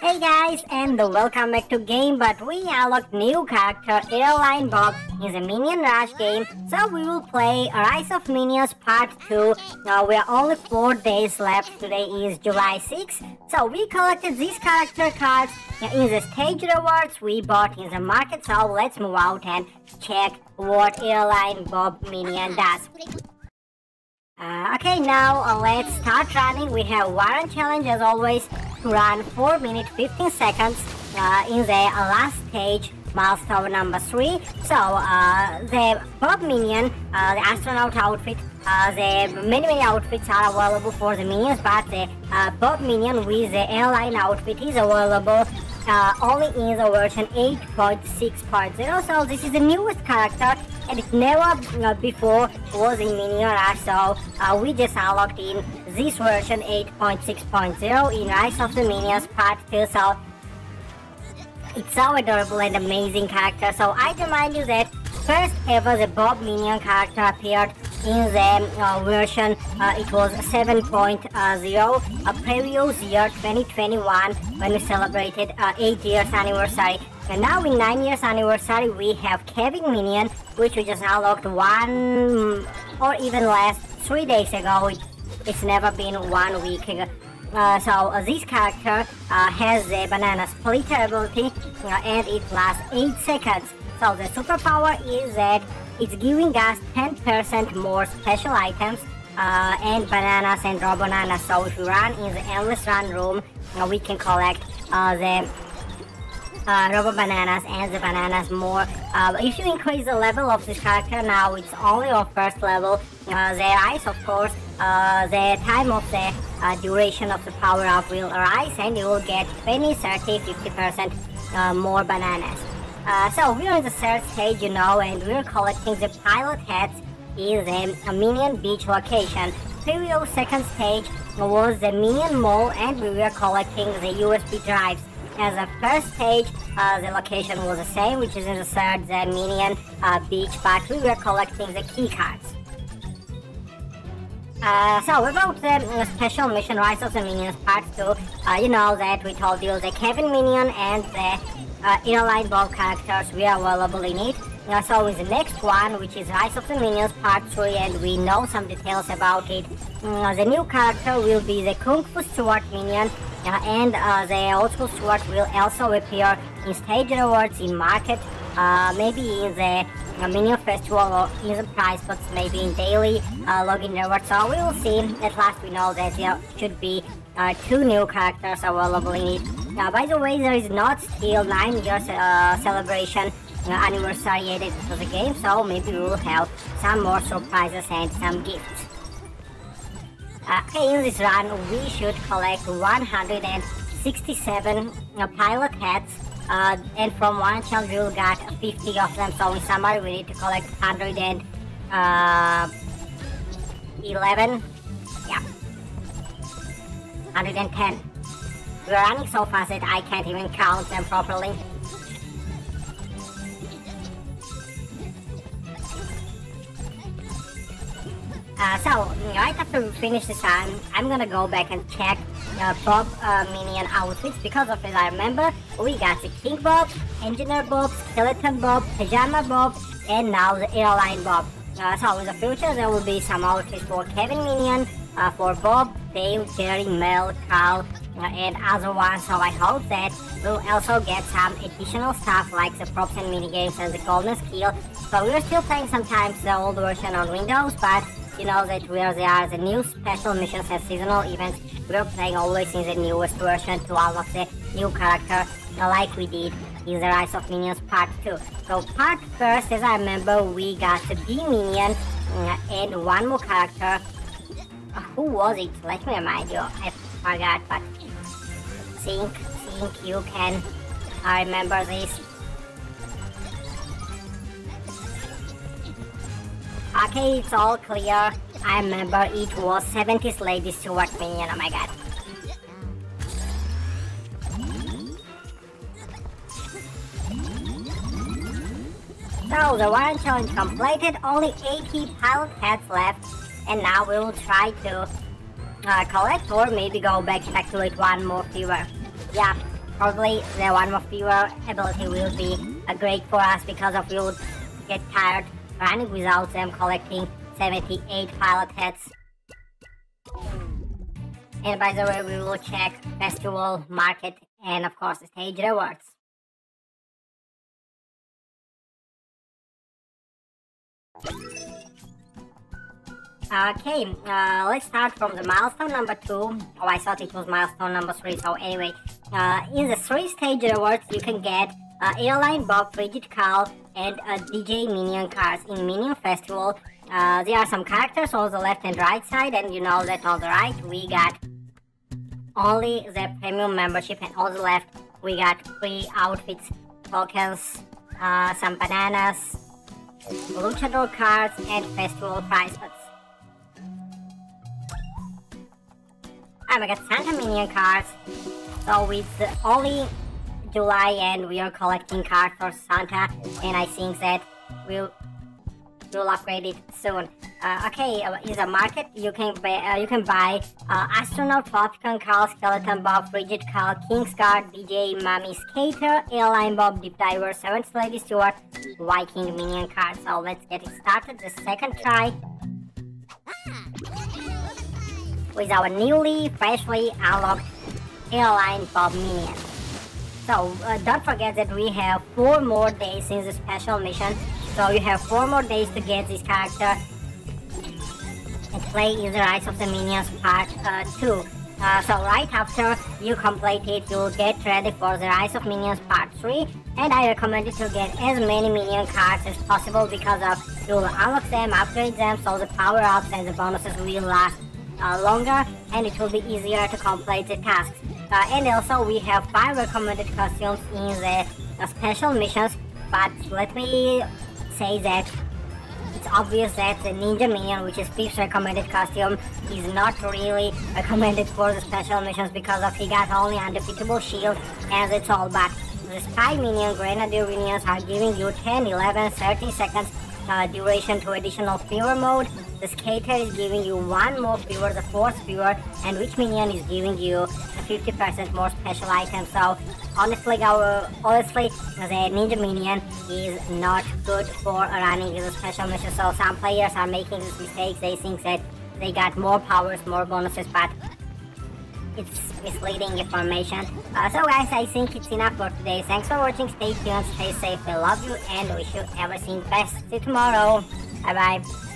Hey guys and welcome back to Game Bot we unlocked new character Airline Bob. In the Minion Rush game so we will play Rise of Minions part 2 now we are only 4 days left. Today is July 6 so we collected these character cards. In the stage rewards we bought. In the market so let's move out and check what Airline Bob Minion does uh, okay, now uh, let's start running. We have one challenge as always to run 4 minutes 15 seconds uh, in the last stage milestone number 3. So uh, the Bob Minion, uh, the astronaut outfit, uh, the many many outfits are available for the minions but the Bob Minion with the airline outfit is available only in the version 8.6.0 so this is the newest character and it never uh, before was in Minion so uh, we just unlocked in this version 8.6.0 in Rise of the Minions part 2 so it's so adorable and amazing character. So I remind you that first ever the Bob Minion character appeared in the uh, version uh, it was 7.0 a previous year 2021 when we celebrated uh, 8 years anniversary and now in 9 years anniversary we have Kevin Minion which we just unlocked one or even less 3 days ago. It's never been one week ago. Uh, so uh, this character uh, has the banana splitter ability uh, and it lasts 8 seconds. So the superpower is that it's giving us 10% more special items uh, and bananas and raw bananas. So if we run in the endless run room, uh, we can collect the uh, rubber bananas and the bananas more. Uh, if you increase the level of this character now, it's only on first level. Uh, the rise, of course, uh, the time of the uh, duration of the power up will rise and you will get 20, 30, 50% uh, more bananas. Uh, so we're in the third stage, you know, and we're collecting the pilot hats in the Minion Beach location. Previous second stage was the Minion Mall and we were collecting the USB drives. As a first stage, uh, the location was the same, which is in the Minion uh, Beach, but we were collecting the key cards. Uh, so about the uh, special mission Rise of the Minions Part 2, uh, you know that we told you the Kevin Minion and the uh, airline Bob characters we are available in it. Uh, so in the next one, which is Rise of the Minions Part 3, and we know some details about it. Uh, the new character will be the Kung Fu Stuart Minion, and uh, the old school Stuart will also appear in stage rewards in market, uh, maybe in the uh, Minion Festival or in the prize box, maybe in daily uh, login rewards. So we will see. At last, we know that there should be uh, two new characters available in it. Uh, by the way, there is not still 9 years uh, celebration uh, anniversary added to the game, so maybe we will have some more surprises and some gifts. Uh, in this run, we should collect 167 uh, pilot hats, uh, and from one child we will get 50 of them, so in summary we need to collect 111. Yeah. 110. We're running so fast that I can't even count them properly. Uh, so, right after we finish this run, I'm gonna go back and check uh, Bob uh, Minion outfits because of it. I remember we got the King Bob, Engineer Bob, Skeleton Bob, Pajama Bob, and now the Airline Bob. Uh, so in the future there will be some outfits for Kevin Minion, uh, for Bob, Dave, Jerry, Mel, Carl, uh, and other ones. So I hope that we'll also get some additional stuff like the props and minigames and the golden skill. So we're still playing sometimes the old version on Windows, but you know that where there are the new special missions and seasonal events, we're playing always in the newest version to unlock the new character like we did in the Rise of Minions Part 2. So part first, as I remember, we got the B Minion uh, and one more character. Uh, who was it? Let me remind you. I forgot, but think, think you can I remember this. Okay, it's all clear. I remember it was 70s ladies Lady Stuart Minion, oh my god. So the one challenge completed, only 80 pilot heads left, and now we will try to uh, collect or maybe go back and activate one more fever. Yeah, probably the one more fever ability will be uh, great for us because of we would get tired running without them collecting 78 pilot heads. And by the way, we will check festival, market, and of course stage rewards. Okay, uh, let's start from the milestone number two. Oh, I thought it was milestone number three. So anyway, uh, in the three stage rewards, you can get uh, Airline Bob, Frigid Carl, and a DJ Minion cards in Minion Festival. Uh, there are some characters on the left and right side, and you know that on the right we got only the premium membership, and on the left we got free outfits, tokens, uh, some bananas, luchador cards, and festival prize I got Santa Minion cards. So it's only July and we are collecting cards for Santa and I think that we'll we'll upgrade it soon. Uh, okay, uh, in the market you can buy uh, you can buy uh, astronaut, Tropicon Carl, Skeleton Bob, Frigid Carl, King's Guard, DJ, Mommy Skater, Airline Bob, Deep Diver, Seventh Lady Stuart, Viking Minion card. So let's get it started. The second try with our newly, freshly unlocked Airline Bob Minion. So uh, don't forget that we have 4 more days in the special mission, so you have 4 more days to get this character and play in the Rise of the Minions Part uh, 2. Uh, so right after you complete it, you'll get ready for the Rise of Minions Part 3 and I recommend you to get as many minion cards as possible because of you'll unlock them, upgrade them, so the power-ups and the bonuses will last uh, longer and it will be easier to complete the tasks. Uh, and also we have 5 recommended costumes in the special missions, but let me say that it's obvious that the Ninja Minion, which is 5th recommended costume, is not really recommended for the special missions because of he got only undefeatable shield and that's all, but the Spy Minion, Grenadier Minions are giving you 10, 11, 30 seconds uh, duration to additional fever mode. The skater is giving you one more viewer, the fourth viewer, and which minion is giving you a 50% more special item. So honestly, our honestly, the ninja minion is not good for running the special mission. So some players are making this mistake. They think that they got more powers, more bonuses, but it's misleading information. Uh, so guys, I think it's enough for today. Thanks for watching. Stay tuned, stay safe. I love you and wish you everything best. See you tomorrow. Bye bye.